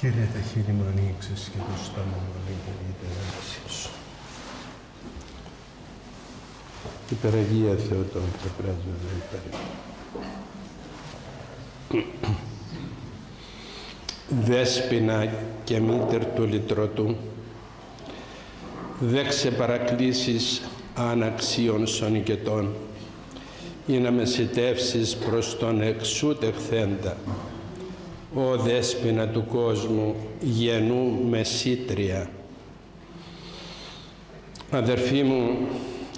Κύριε τα χείλη μου ανοίξεις και το στόμα μου ανεγγελείται σου. Η Περαγία Θεότον θα πρέσβευε υπέρ. Δέσποινα και μήτερ του λυτρωτού, δε ξεπαρακλήσεις αναξίων σονικετών, ή να μεσητεύσεις προς τον εξούτεχθέντα, «Ω δέσποινα του κόσμου, γενού μεσήτρια». Αδερφοί μου,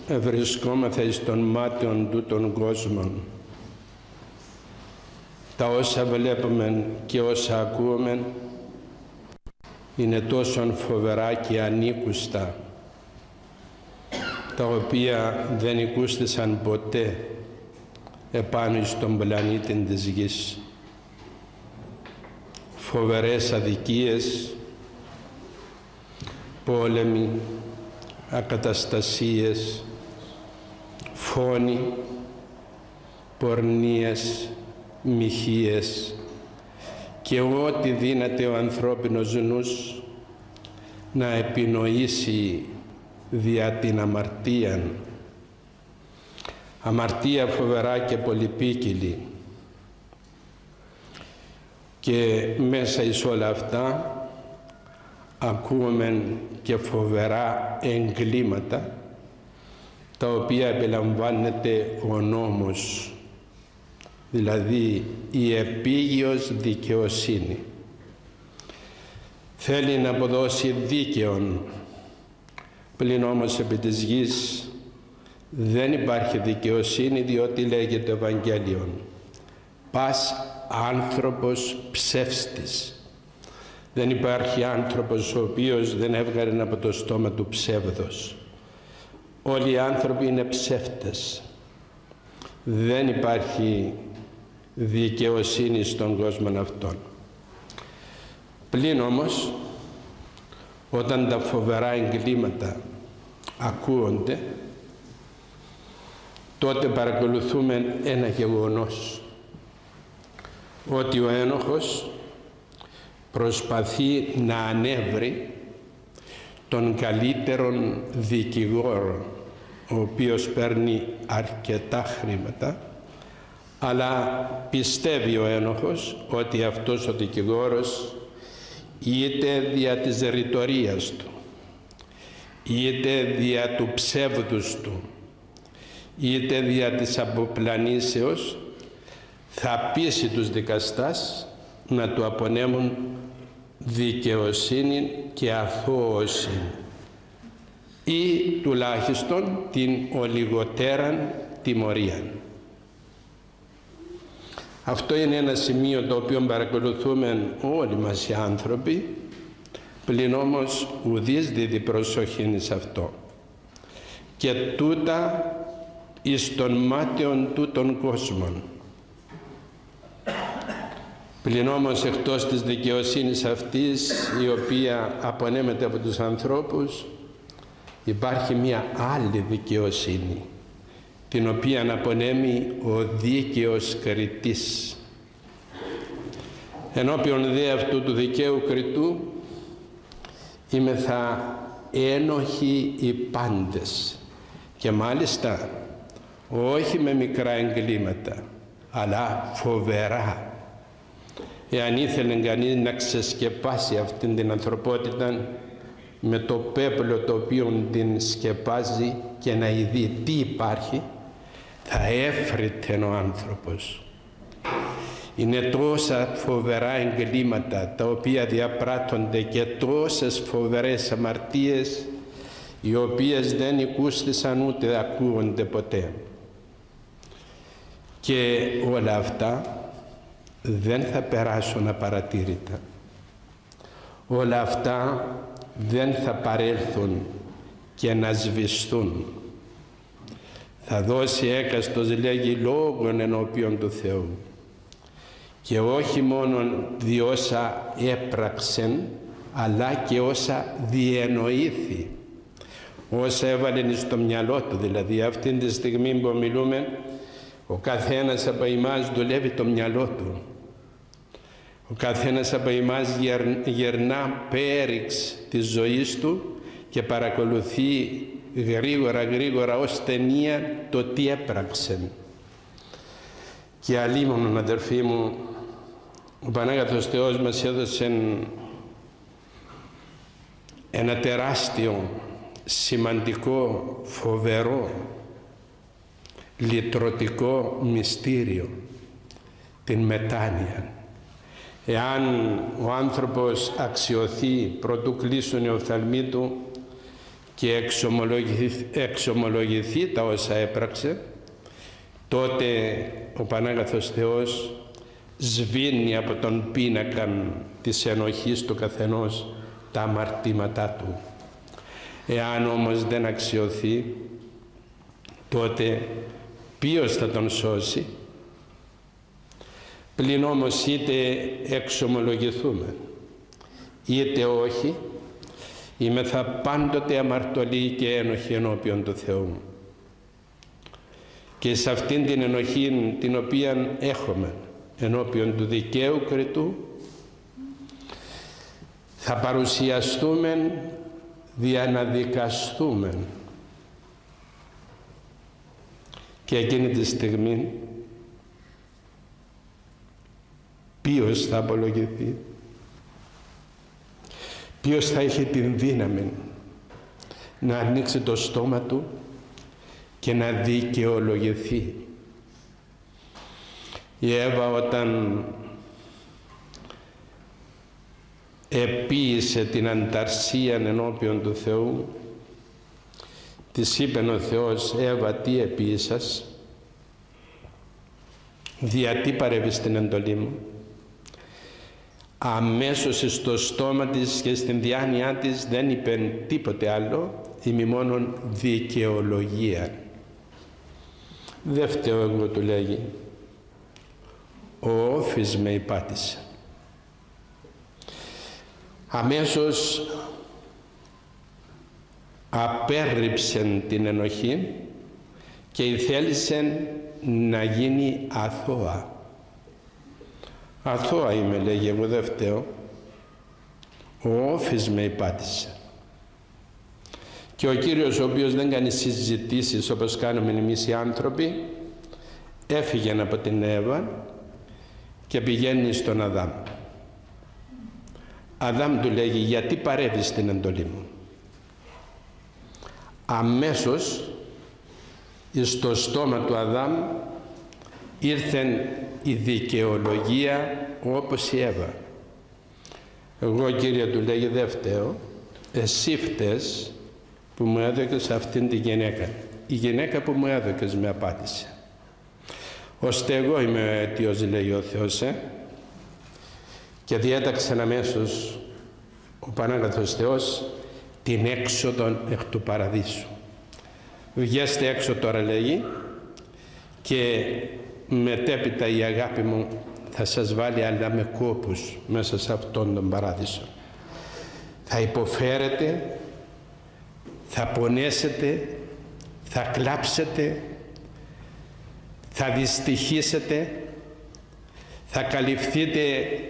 βρισκόμαστε εις των μάτιων του των κόσμων. Τα όσα βλέπουμε και όσα ακούμε είναι τόσο φοβερά και ανήκουστα, τα οποία δεν οικούστησαν ποτέ επάνω στον πλανήτη της γης φοβερές αδικίες, πόλεμοι, ακαταστασίες, φόνοι, πορνίες, μοιχείες και ό,τι δύναται ο ανθρώπινος νους να επινοήσει δια την αμαρτία. Αμαρτία φοβερά και πολυπίκυλη και μέσα εις όλα αυτά ακούμε και φοβερά εγκλήματα τα οποία επιλαμβάνεται ο νόμος δηλαδή η επίγειος δικαιοσύνη. Θέλει να αποδώσει δίκαιον. Πλην όμως επί της γης δεν υπάρχει δικαιοσύνη διότι λέγεται Ευαγγέλιον. Πας άνθρωπος ψεύστης. Δεν υπάρχει άνθρωπος ο οποίος δεν έβγαλε από το στόμα του ψεύδος. Όλοι οι άνθρωποι είναι ψεύτες. Δεν υπάρχει δικαιοσύνη στον κόσμο αυτόν. Πλην όμως, όταν τα φοβερά εγκλήματα ακούονται, τότε παρακολουθούμε ένα γεγονός ότι ο ένοχος προσπαθεί να ανέβρει τον καλύτερον δικηγόρο ο οποίος παίρνει αρκετά χρήματα αλλά πιστεύει ο ένοχος ότι αυτός ο δικηγόρος είτε δια της ρητορίας του είτε δια του ψεύδους του είτε δια της αποπλανήσεως θα πείσει τους δικαστάς να του απονέμουν δικαιοσύνη και αθώωση ή τουλάχιστον την ολιγοτέραν τιμωρία. Αυτό είναι ένα σημείο το οποίο παρακολουθούμε όλοι μας οι άνθρωποι πλην όμως ουδής δίδει προσοχή σε αυτό. Και τούτα εις των μάτιων τούτων κόσμων Πλην όμως εκτός της δικαιοσύνης αυτής η οποία απονέμεται από τους ανθρώπους υπάρχει μια άλλη δικαιοσύνη την οποία απονέμει ο δίκαιος κριτής. Ενώπιον δε αυτού του δικαίου κριτού είμαι θα ένοχοι οι πάντες και μάλιστα όχι με μικρά εγκλήματα αλλά φοβερά εάν ήθελε κανείς να ξεσκεπάσει αυτήν την ανθρωπότητα με το πέπλο το οποίο την σκεπάζει και να ειδεί τι υπάρχει, θα έφρυτε ο άνθρωπος. Είναι τόσα φοβερά εγκλήματα τα οποία διαπράττονται και τόσες φοβερές αμαρτίες οι οποίες δεν οικούστησαν ούτε ακούγονται ποτέ. Και όλα αυτά δεν θα περάσουν απαρατήρητα. Όλα αυτά δεν θα παρέλθουν και να σβηστούν. Θα δώσει έκαστος λέγει λόγων ενώπιον του Θεού και όχι μόνο διόσα έπραξεν αλλά και όσα διενοήθη όσα έβαλε στο μυαλό του δηλαδή αυτή τη στιγμή που μιλούμε ο καθένας από εμάς δουλεύει το μυαλό του Ο καθένας από εμάς γερνά πέριξ της ζωής του και παρακολουθεί γρήγορα γρήγορα ως ταινία το τι έπραξε. Και αλίμονον αδερφοί μου, ο Πανάγαθος Θεός μας έδωσε ένα τεράστιο, σημαντικό, φοβερό, λυτρωτικό μυστήριο, την μετάνοια. Εάν ο άνθρωπος αξιωθεί πρωτού κλείσουν οι οφθαλμοί του και εξομολογηθεί, εξομολογηθεί τα όσα έπραξε, τότε ο Πανάγαθος Θεός σβήνει από τον πίνακα της ενοχής του καθενός τα αμαρτήματά του. Εάν όμως δεν αξιωθεί, τότε ποιος θα τον σώσει; Πλην όμως είτε εξομολογηθούμε, είτε όχι, είμαι θα πάντοτε αμαρτωλή και ένοχη ενώπιον του Θεού. Και σε αυτήν την ενοχή την οποία έχουμε ενώπιον του δικαίου κριτού θα παρουσιαστούμε δια να δικαστούμε και εκείνη τη στιγμή ποιος θα απολογηθεί; Ποιος θα έχει την δύναμη να ανοίξει το στόμα του και να δικαιολογηθεί; Η Εύα όταν επίησε την ανταρσία ενώπιον του Θεού της είπε ο Θεός Εύα τι επίησας δια τι παρεύεις την εντολή μου; Αμέσως στο στόμα της και στην διάνοιά της δεν είπε τίποτε άλλο ημι μόνον δικαιολογία δεν φταίω εγώ του λέγει ο όφης με υπάτησε αμέσως απέρριψεν την ενοχή και θέλησε να γίνει αθώα. Αθώα είμαι λέγει εγώ δεν φταίω. Ο όφης με υπάτησε. Και ο Κύριος ο οποίος δεν κάνει συζητήσεις όπως κάνουμε εμείς οι άνθρωποι έφυγε από την Εύα και πηγαίνει στον Αδάμ. Αδάμ του λέγει γιατί παρεύεις την εντολή μου; Αμέσως στο στόμα του Αδάμ ήρθε η δικαιολογία όπως η Εύα. Εγώ Κύριε του λέγει δεν φταίω, εσύ φταίς που μου έδωκες αυτήν τη γυναίκα. Η γυναίκα που μου έδωκες με απάντησε. Ώστε εγώ είμαι ο αιτίος λέει ο Θεός, ε; και διέταξε αμέσως ο Πανάγαθος Θεός την έξοδο εκ του παραδείσου. Βγαίνετε έξω τώρα λέγει και μετέπειτα η αγάπη μου θα σας βάλει αλλά με κόπους μέσα σε αυτόν τον παράδεισο. Θα υποφέρετε, θα πονέσετε, θα κλάψετε, θα δυστυχήσετε, θα καλυφθείτε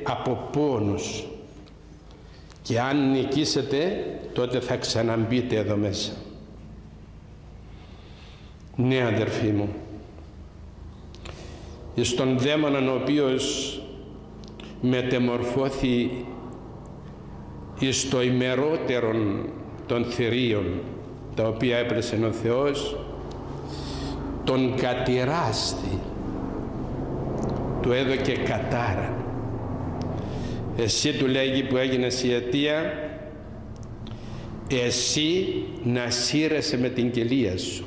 από πόνους και αν νικήσετε τότε θα ξαναμπείτε εδώ μέσα. Ναι αδερφοί μου, στον δαίμονα ο οποίος μετεμορφώθη εις το ημερότερον των θηρίων τα οποία έπλεσε ο Θεός τον κατηράστη. Του έδωκε κατάρα. Εσύ του λέγει που έγινες η αιτία εσύ να σύρεσαι με την κελία σου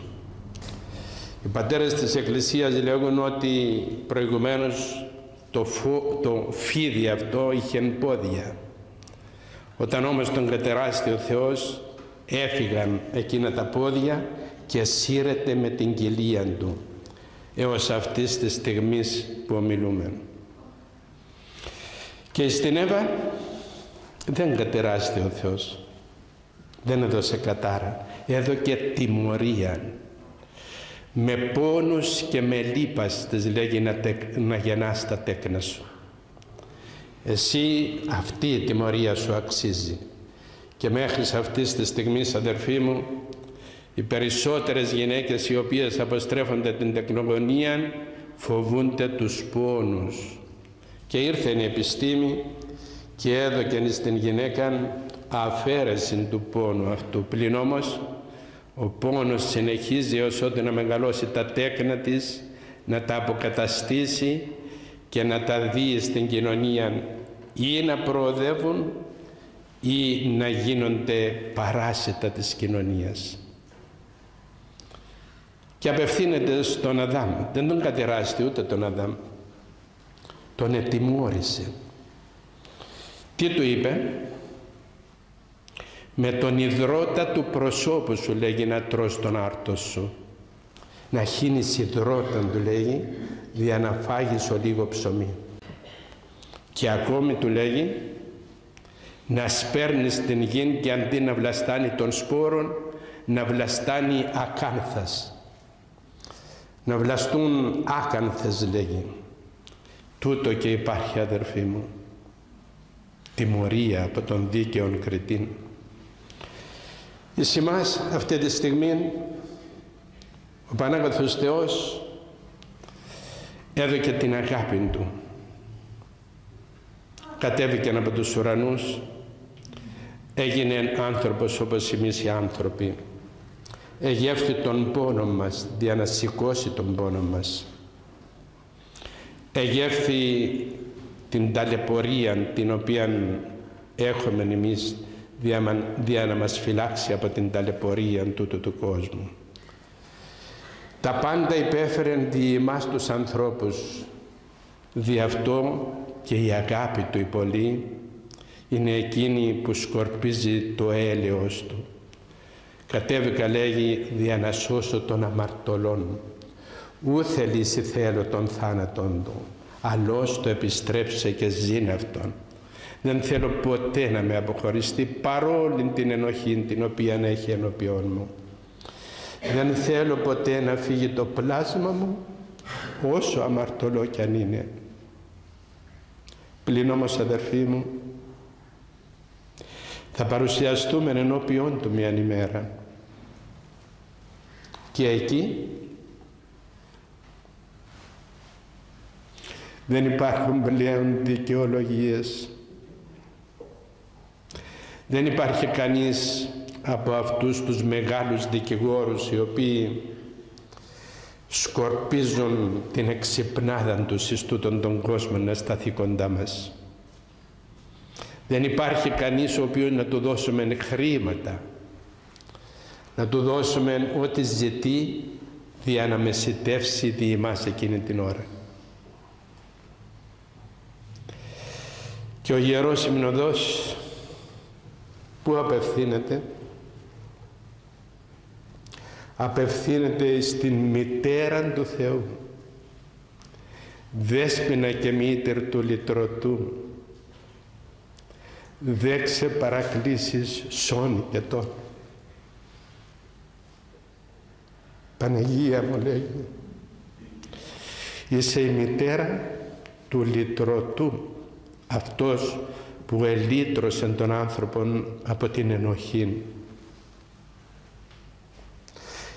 οι πατέρες της Εκκλησίας λέγουν ότι προηγουμένως το, το φίδι αυτό είχε πόδια όταν όμως τον κατεράστη ο Θεός έφυγαν εκείνα τα πόδια και σύρεται με την κοιλία του έως αυτής της στιγμής που ομιλούμε. Και στην Εύα δεν κατεράστη ο Θεός. Δεν έδωσε κατάρα. Έδωκε τιμωρία. Με πόνους και με λύπας της λέγει να, τεκ, να γεννάς τα τέκνα σου. Εσύ αυτή η τιμωρία σου αξίζει. Και μέχρι αυτής της στιγμής, αδερφοί μου, οι περισσότερες γυναίκες οι οποίες αποστρέφονται την τεκνογωνία φοβούνται τους πόνους. Και ήρθε η επιστήμη και έδωκε στην γυναίκα αφαίρεση του πόνου αυτού. Πλην όμως ο πόνος συνεχίζει ως ότου να μεγαλώσει τα τέκνα της, να τα αποκαταστήσει και να τα δει στην κοινωνία ή να προοδεύουν ή να γίνονται παράσιτα της κοινωνίας. Και απευθύνεται στον Αδάμ. Δεν τον κατεράστη ούτε τον Αδάμ. Τον ετιμώρησε. Τι του είπε; Με τον υδρότα του προσώπου σου λέγει να τρως τον άρτο σου. Να χύνεις υδρότα του λέγει για να φάγεις ο λίγο ψωμί. Και ακόμη του λέγει να σπέρνεις την γη και αντί να βλαστάνει των σπόρων να βλαστάνει ακάνθας. Να βλαστούν άκανθες λέγει. Τούτο και υπάρχει αδερφοί μου. Τιμωρία από τον δίκαιον κριτήν. Εις εμάς αυτή τη στιγμή ο Πανάγαθος Θεός έδωκε την αγάπη Του. Κατέβηκε από τους ουρανούς, έγινε άνθρωπος όπως εμείς οι άνθρωποι. Εγεύθη τον πόνο μας, για να σηκώσει τον πόνο μας. Εγεύθη την ταλαιπωρία την οποία έχουμε εμείς για να μας φυλάξει από την ταλαιπωρία τούτου του κόσμου. Τα πάντα υπέφεραν δι' εμάς τους ανθρώπους. Δι' αυτό και η αγάπη του η πολύ είναι εκείνη που σκορπίζει το έλεος του. Κατέβηκα λέγει δια να σώσω των αμαρτωλών. Ού θελήσει θέλω τον θάνατον του. Αλλώς το επιστρέψε και ζήνε αυτόν. Δεν θέλω ποτέ να με αποχωριστεί παρόλη την ενοχή την οποία έχει ενώπιόν μου. Δεν θέλω ποτέ να φύγει το πλάσμα μου όσο αμαρτωλό κι αν είναι. Πλην όμως αδερφοί μου θα παρουσιαστούμε ενώπιόν του μια ημέρα και εκεί δεν υπάρχουν πλέον δικαιολογίες δεν υπάρχει κανείς από αυτούς τους μεγάλους δικηγόρους οι οποίοι σκορπίζουν την εξυπνάδα τους εις τούτον τον κόσμο να σταθεί κοντά μας. Δεν υπάρχει κανείς ο οποίος να του δώσουμε χρήματα, να του δώσουμε ό,τι ζητεί για να μεσητεύσει δι' εμάς εκείνη την ώρα. Και ο Ιερός Συμνοδός που απευθύνεται; Απευθύνεται στην μητέρα του Θεού. Δέσποινα και μήτερ του λυτρωτού. Δέξε παρακλήσεις σώνει και τον Παναγία μου λέει είσαι η μητέρα του λυτρωτού. Αυτός που ελύτρωσε τον άνθρωπο από την ενοχή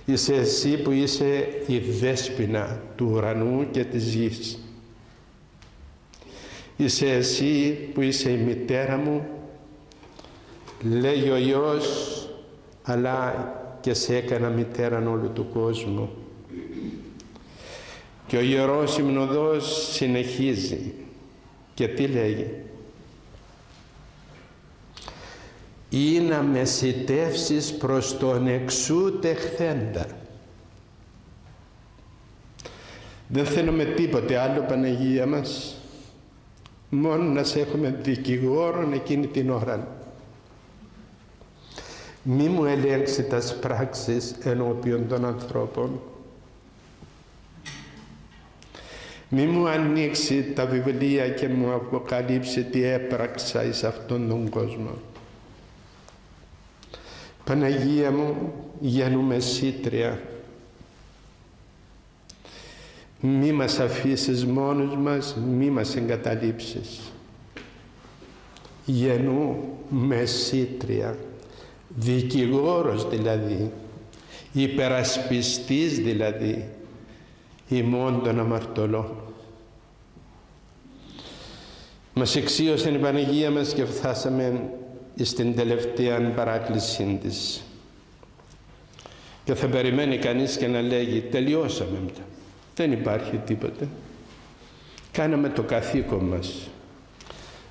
Είσαι εσύ που είσαι η δέσποινα του ουρανού και της γης. Είσαι εσύ που είσαι η μητέρα μου, λέει ο Υιός, αλλά και σε έκανα μητέρα όλου του κόσμου. Και ο Ιερός Υμνοδός συνεχίζει και τι λέει; Ή να μεσητεύσεις προς τον εξού τεχθέντα. Δεν θέλουμε τίποτε άλλο Παναγία μας, μόνο να σε έχουμε δικηγόρον εκείνη την ώρα. Μη μου ελέγξεις τα πράξεις ενώπιον των ανθρώπων. Μη μου ανοίξεις τα βιβλία και μου αποκαλύψεις τι έπραξα εις αυτόν τον κόσμο. Παναγία μου, γίνουμε σύτρια. Μη μας αφήσεις μόνους μας, μη μας εγκαταλείψεις. γενού μεσήτρια, δικηγόρος δηλαδή, υπερασπιστής δηλαδή, ημών των αμαρτωλών. Μας εξίωσε η Παναγία μας και φτάσαμε στην τελευταία παράκλησή της. Και θα περιμένει κανείς και να λέγει τελειώσαμε μετά. Δεν υπάρχει τίποτε. Κάναμε το καθήκον μας.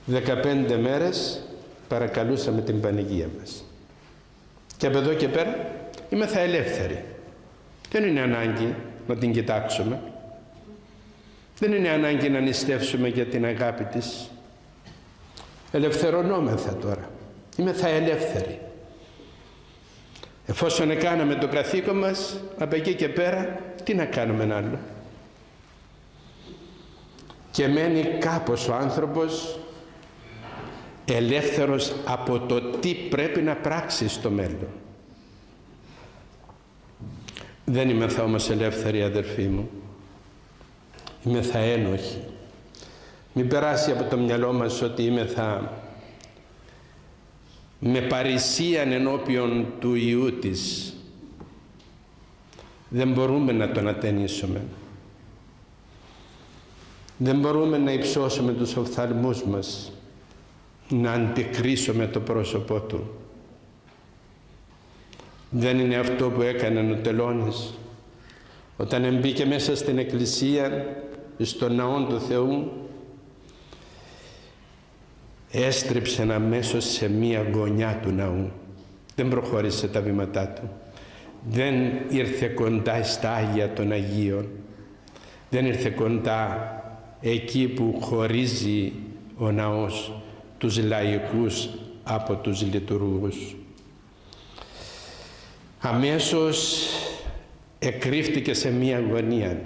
15 μέρες παρακαλούσαμε την Παναγία μας. Και από εδώ και πέρα είμαι θα ελεύθερη. Δεν είναι ανάγκη να την κοιτάξουμε. Δεν είναι ανάγκη να νηστεύσουμε για την αγάπη της. Ελευθερωνόμεθα τώρα. Είμαι θα ελεύθερη. Εφόσον έκαναμε το καθήκον μας, από εκεί και πέρα, τι να κάνουμε άλλο; Και μένει κάπως ο άνθρωπος ελεύθερος από το τι πρέπει να πράξει στο μέλλον. Δεν είμαι θα όμως ελεύθερη αδερφοί μου. Είμαι θα ένοχη. Μην περάσει από το μυαλό μας ότι είμαι θα με παρησίαν ενώπιον του Ιού της. Δεν μπορούμε να τον ατενίσουμε. Δεν μπορούμε να υψώσουμε τους οφθαλμούς μας, να αντικρίσουμε το πρόσωπό Του. Δεν είναι αυτό που έκανε ο Τελώνης όταν εμπήκε μέσα στην εκκλησία στον ναό του Θεού έστριψε αμέσως σε μία γωνιά του ναού. Δεν προχώρησε τα βήματά του. Δεν ήρθε κοντά στα Άγια των Αγίων. Δεν ήρθε κοντά εκεί που χωρίζει ο ναός τους λαϊκούς από τους λειτουργούς. Αμέσως εκρύφτηκε σε μία γωνία.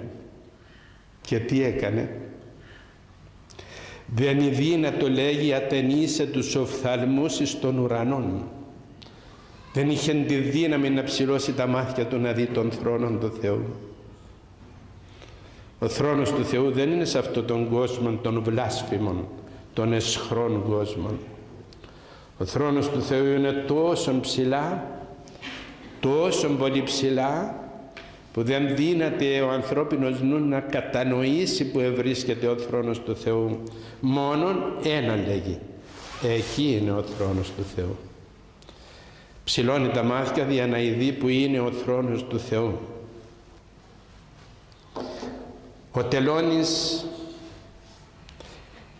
Και τι έκανε; Δεν είναι δύνατο λέγει ατενίσε τους οφθαλμούς εις των ουρανών δεν είχε τη δύναμη να ψηλώσει τα μάτια του να δει τον θρόνο του Θεού. Ο θρόνος του Θεού δεν είναι σε αυτόν τον κόσμο των βλάσφημων των εσχρών κόσμων ο θρόνος του Θεού είναι τόσο ψηλά τόσο πολύ ψηλά που δεν δύναται ο ανθρώπινος νους να κατανοήσει που ευρίσκεται ο θρόνος του Θεού. Μόνον ένα λέγει. Εκεί είναι ο θρόνος του Θεού. Ψηλώνει τα μάτια για να ειδεί που είναι ο θρόνος του Θεού. Ο Τελώνης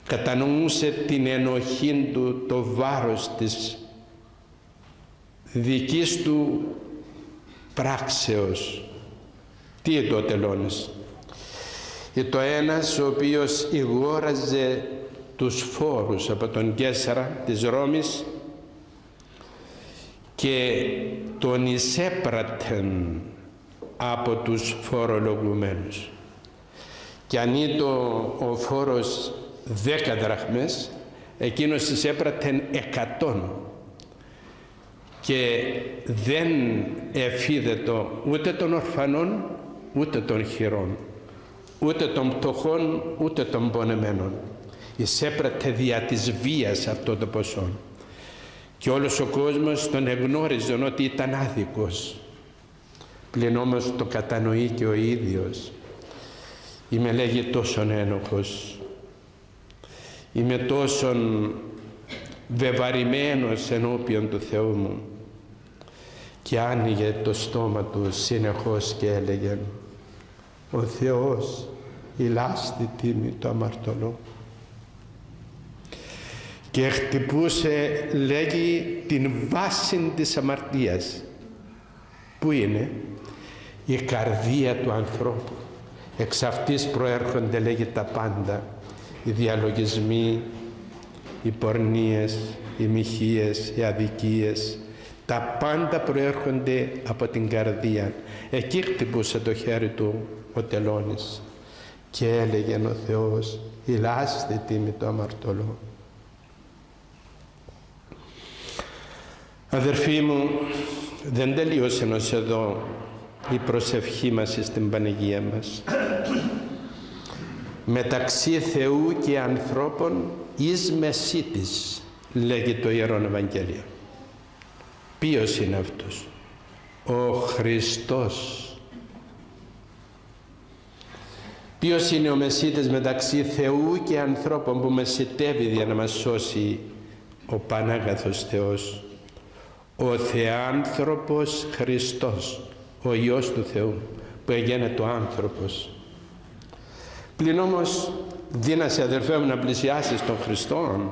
κατανοούσε την ενοχή του, το βάρος της δικής του πράξεως τι είναι το τελώνης. Είναι το ένας ο οποίος ηγόραζε τους φόρους από τον Κέσσαρα της Ρώμης και τον εισέπρατεν από τους φορολογουμένους. Και αν είναι ο φόρος δέκα δραχμές, εκείνος εισέπρατεν εκατόν και δεν εφίδετο ούτε των ορφανών ούτε των χειρών, ούτε των πτωχών, ούτε των πονεμένων. Εισέπρατε δια της βίας αυτό το ποσό. Και όλος ο κόσμος τον εγνώριζε ότι ήταν άδικος. Πλην όμως το κατανοεί και ο ίδιος. Είμαι λέγει τόσον ένοχος. Είμαι τόσον βεβαρημένος ενώπιον του Θεού μου. Και άνοιγε το στόμα του συνεχώς και έλεγε ο Θεός ηλάστη τίμη το αμαρτωλό. Και χτυπούσε λέγει την βάση της αμαρτίας. Που είναι; Η καρδία του ανθρώπου. Εξ αυτής προέρχονται λέγει τα πάντα. Οι διαλογισμοί οι πορνίες οι μοιχείες οι αδικίες τα πάντα προέρχονται από την καρδία εκεί χτυπούσε το χέρι του ο τελώνης και έλεγε ο Θεός ηλάστε τίμη το αμαρτωλό Αδερφοί μου, δεν τελείωσε ως εδώ η προσευχή μας στην Πανεγία μας. Μεταξύ Θεού και ανθρώπων εις μεσίτης λέγει το Ιερόν Ευαγγέλιο. Ποιος είναι αυτός; Ο Χριστός. Ποιος είναι ο Μεσίτης μεταξύ Θεού και ανθρώπων που μεσητεύει για να μας σώσει ο Πανάγαθος Θεός; Ο Θεάνθρωπος Χριστός, ο Υιός του Θεού που έγινε το άνθρωπος. Πλην όμως δύνασε αδερφέ μου να πλησιάσεις τον Χριστόν